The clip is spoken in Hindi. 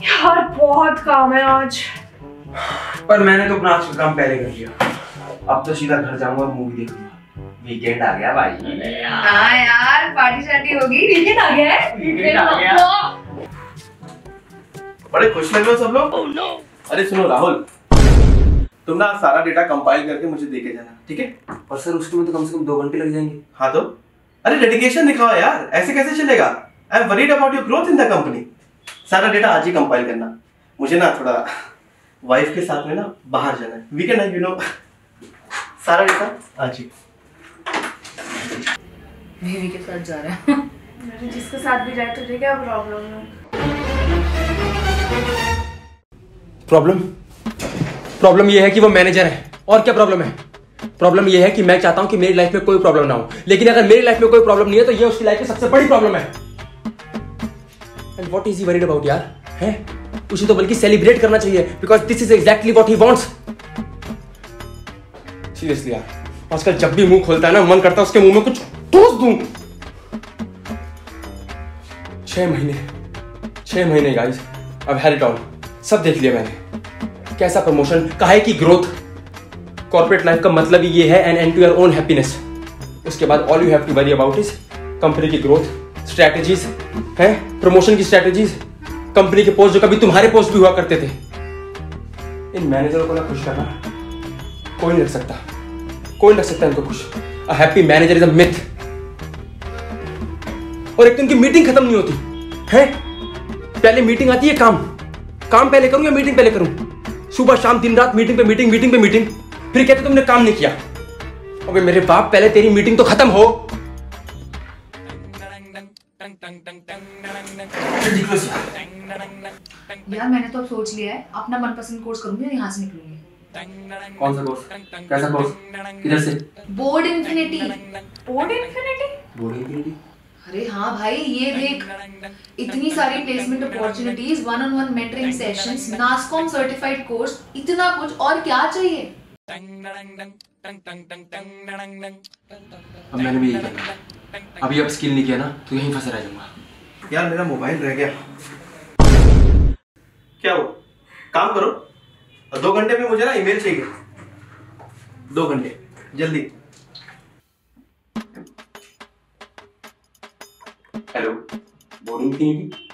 यार बहुत काम है आज। पर मैंने तो अपना आज का काम पहले कर लिया। अब तो सीधा घर जाऊँगा मूवी देखूँगा। वीकेंड आ गया भाई। हाँ यार पार्टी शार्टी होगी। वीकेंड आ गया है। Weekend आ गया। बड़े खुश लग रहे हो सब लोग? Oh, अरे सुनो राहुल। तुम ना सारा डेटा कंपाइल करके मुझे देके जाना ठीक है? और सर उसके में तो कम से कम दो घंटे लग जाएँगे। हाँ तो? अरे डेडिकेशन दिखाओ यार। ऐसे कैसे चलेगा? I am worried about your growth in the company सारा डेटा आज ही कंपाइल करना। मुझे ना थोड़ा वाइफ के साथ में ना बाहर जाना है। वीकेंड है यू नो सारा डेटा आज ही। बीवी के साथ जा रहा है। जिसके साथ भी जाए तुझे क्या प्रॉब्लम है। प्रॉब्लम प्रॉब्लम ये है कि वो मैनेजर है। और क्या प्रॉब्लम है? प्रॉब्लम ये है कि मैं चाहता हूँ कि मेरी लाइफ में कोई प्रॉब्लम ना हो। लेकिन अगर मेरी लाइफ में कोई प्रॉब्लम नहीं है तो ये उसकी लाइफ में सबसे बड़ी प्रॉब्लम है। And what is worried about यार है उसे तो बल्कि सेलिब्रेट करना चाहिए because this is exactly what he wants seriously यार आजकल जब भी मुँह खोलता है ना मन करता है उसके मुँह में कुछ ठोस दूँ छह महीने छह महीने गाइस अब हैड इट ऑल सब देख लिया मैंने कैसा प्रमोशन काहे की ग्रोथ कॉर्पोरेट लाइफ का मतलब ये है and and to your own happiness उसके बाद all you have to worry about is company की ग्रोथ स्ट्रैटेजीज हैं? प्रमोशन की स्ट्रैटेजीज कंपनी के पोस्ट जो कभी तुम्हारे पोस्ट भी हुआ करते थे। इन मैनेजरों को ना खुश करना। कोई नहीं रख सकता। कोई नहीं रख सकता इनको खुश। A happy manager is a myth और एक तो इनकी मीटिंग खत्म नहीं होती। है? पहले मीटिंग आती है काम। काम पहले करूँ या मीटिंग पहले करूँ? सुबह शाम दिन रात मीटिंग पे मीटिंग मीटिंग पे मीटिंग फिर कहते तुमने काम नहीं किया। अबे मेरे बाप, पहले तेरी मीटिंग तो खत्म हो। यार। यार मैंने तो अब सोच लिया है। अपना मनपसंद कोर्स करूँगी और यहाँ से निकलूँगी। कौन सा कोर्स कैसा कोर्स किधर से? Board infinity board infinity boarding अरे हाँ भाई ये देख इतनी सारी placement opportunities one on one mentoring sessions NASSCOM certified course इतना कुछ और क्या चाहिए? अब मैंने भी यही करना अभी अब स्किल नहीं किया ना तो यहीं फंसे रह जाऊँगा। यार मेरा मोबाइल रह गया। क्या हुआ? काम करो। दो घंटे में मुझे ना ईमेल चाहिए। दो घंटे। जल्दी। हेलो बोलिंग की